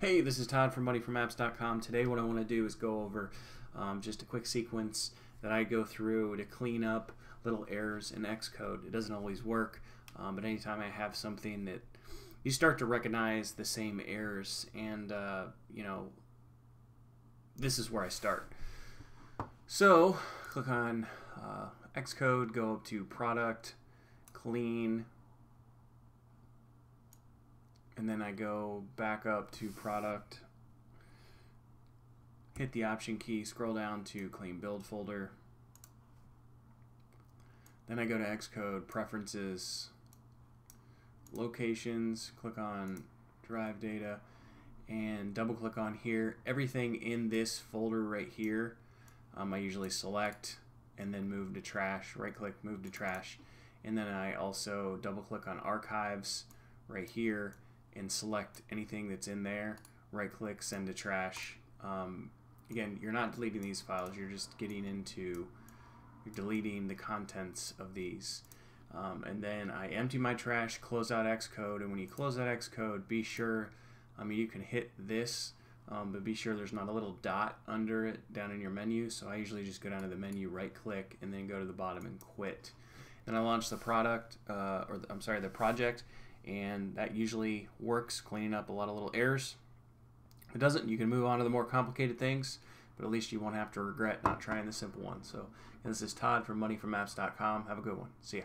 Hey, this is Todd from MoneyFromApps.com. Today, what I want to do is go over um, just a quick sequence that I go through to clean up little errors in Xcode. It doesn't always work, um, but anytime I have something that you start to recognize the same errors, and uh, you know, this is where I start. So, click on uh, Xcode, go up to Product, Clean, and then I go back up to product, hit the option key, scroll down to clean build folder. Then I go to Xcode, preferences, locations, click on derived data, and double click on here. Everything in this folder right here, um, I usually select and then move to trash, right click, move to trash. And then I also double click on archives right here and select anything that's in there. Right click, send to trash. Um, again, you're not deleting these files, you're just getting into, you're deleting the contents of these. Um, and then I empty my trash, close out Xcode, and when you close out Xcode, be sure, I mean, you can hit this, um, but be sure there's not a little dot under it down in your menu. So I usually just go down to the menu, right click, and then go to the bottom and quit. Then I launch the product, uh, or the, I'm sorry, the project, and that usually works, cleaning up a lot of little errors. If it doesn't, you can move on to the more complicated things, but at least you won't have to regret not trying the simple one. So this is Todd from MoneyFromApps.com. Have a good one. See ya.